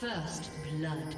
First blood.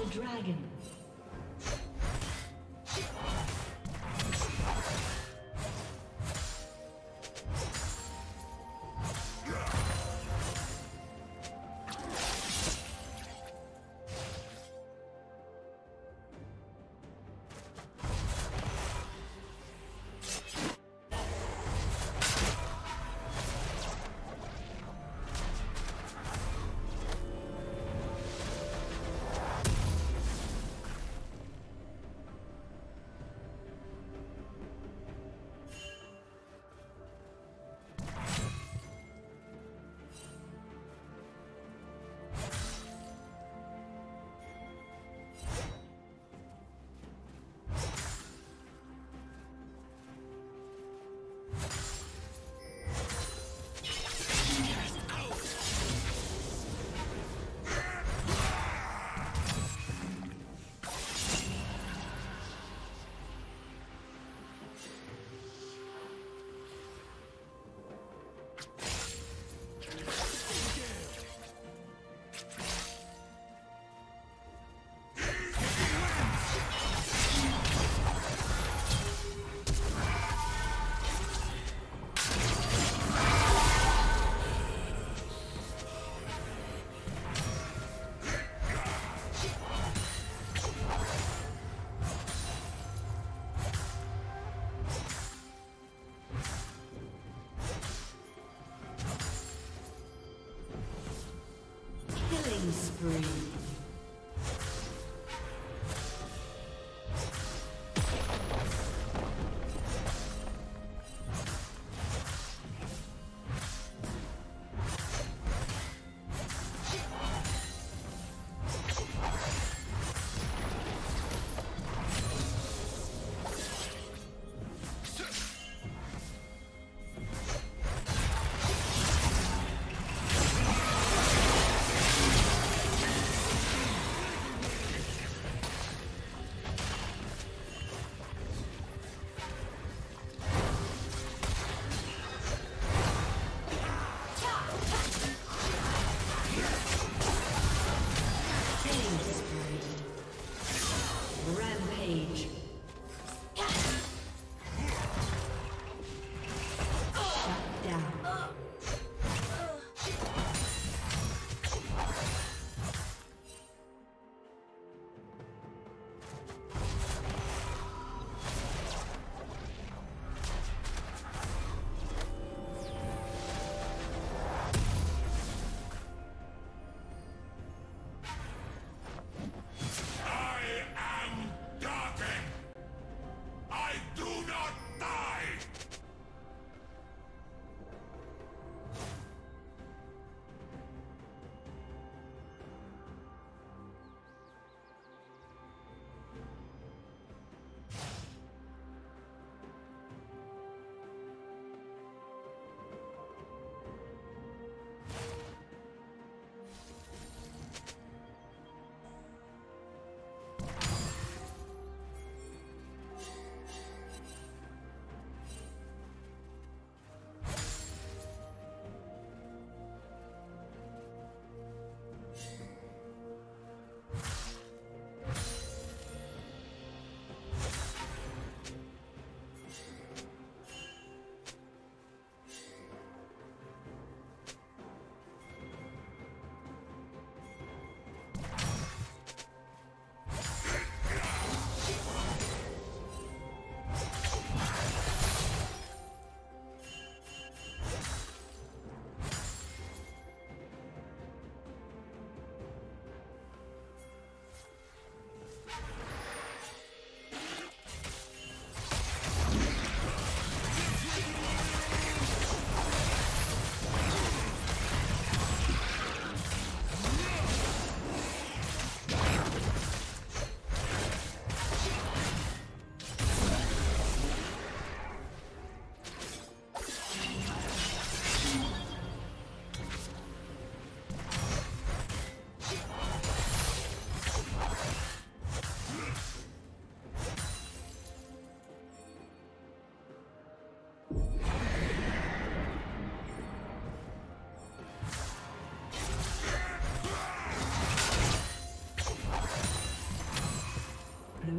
The dragon.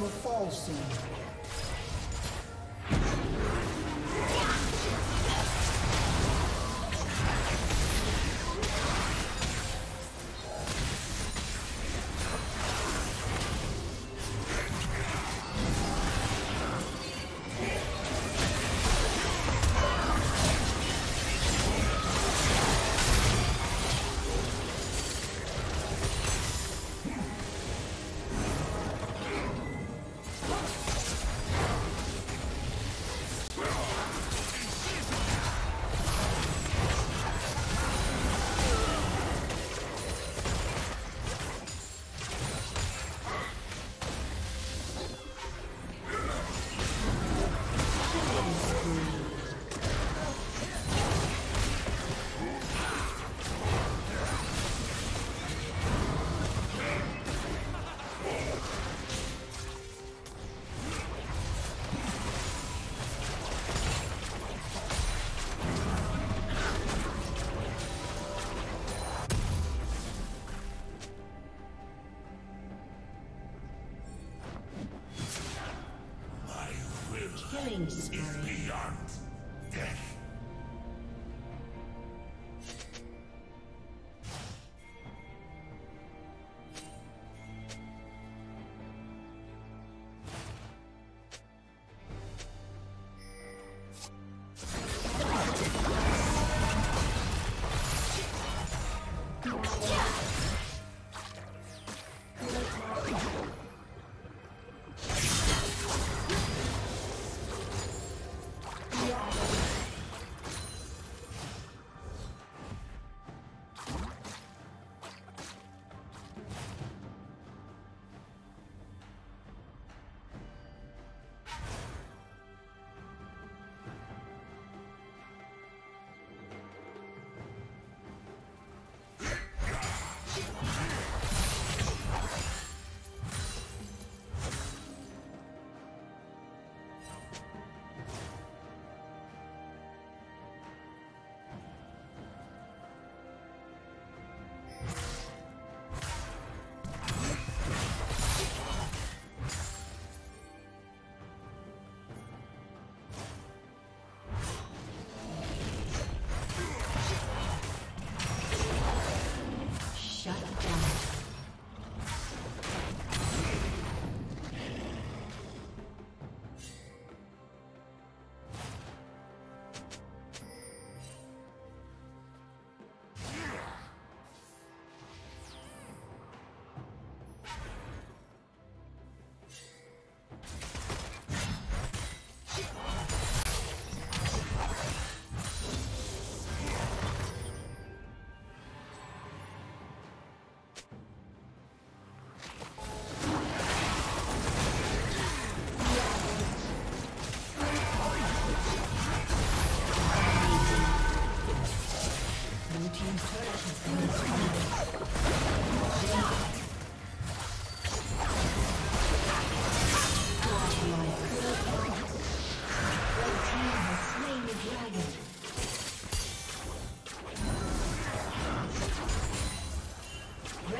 Will fall soon. Killing spree.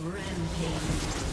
Rampage.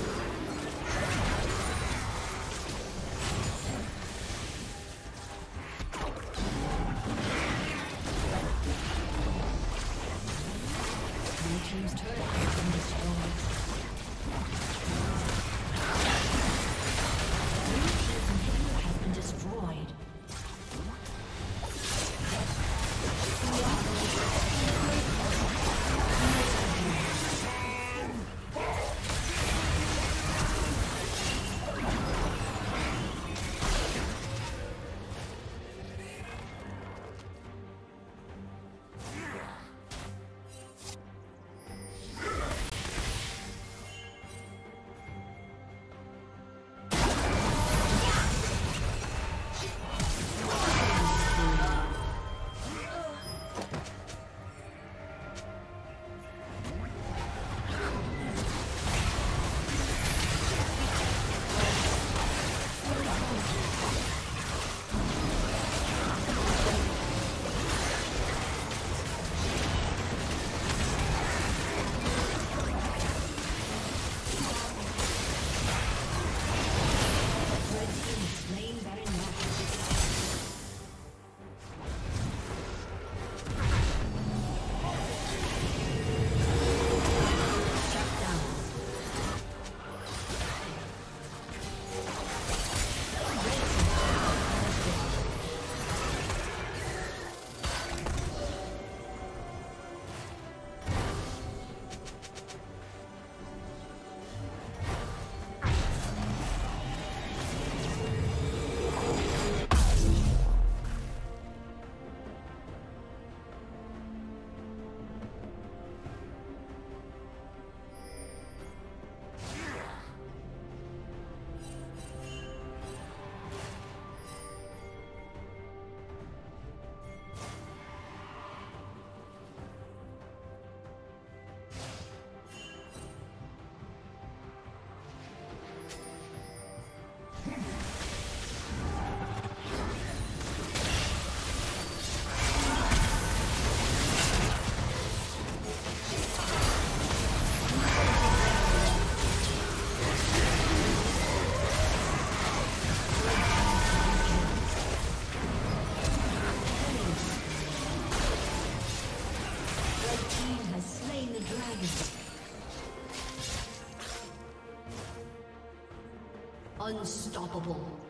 Unstoppable.